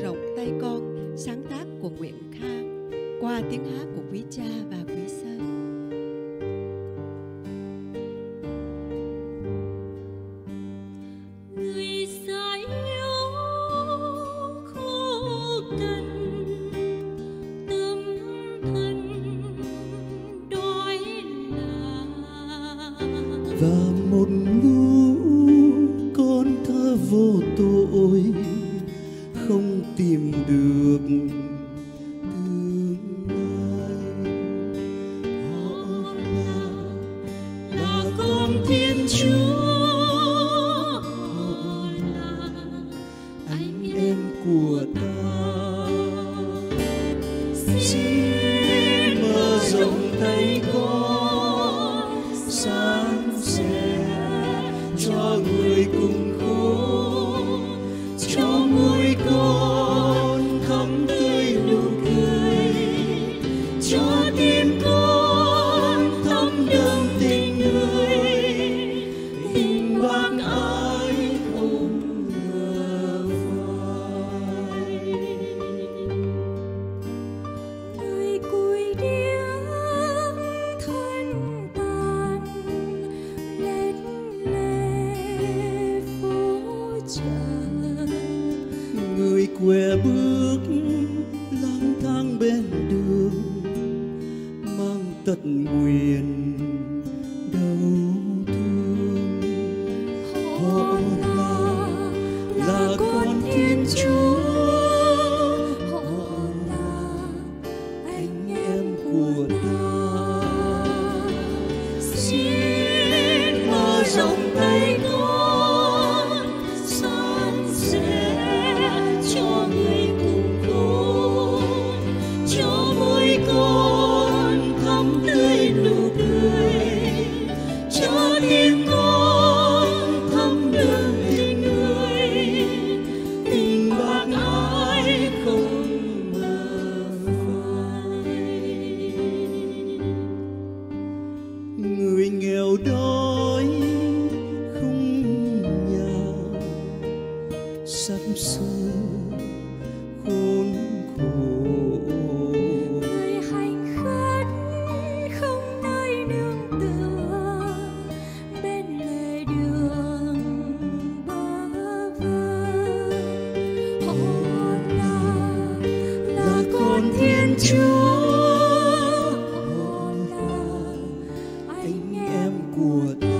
rộng tay con sáng tác của Nguyễn Khang qua tiếng hát của quý cha và quý sơ. người già yếu được tương lai. Họ là là con thiên chúa họ là anh em của ta. Cho tim con thấm đơm tình người tình bác ai không ngờ phai. Người cuối điếc, thân tàn lết lê phố chợ người què bước lang thang bên đường mang tận đau thương. Họ là là con thiên chúa. Họ là anh em của ta. Xin mở rộng tay con chúa con là anh em của ta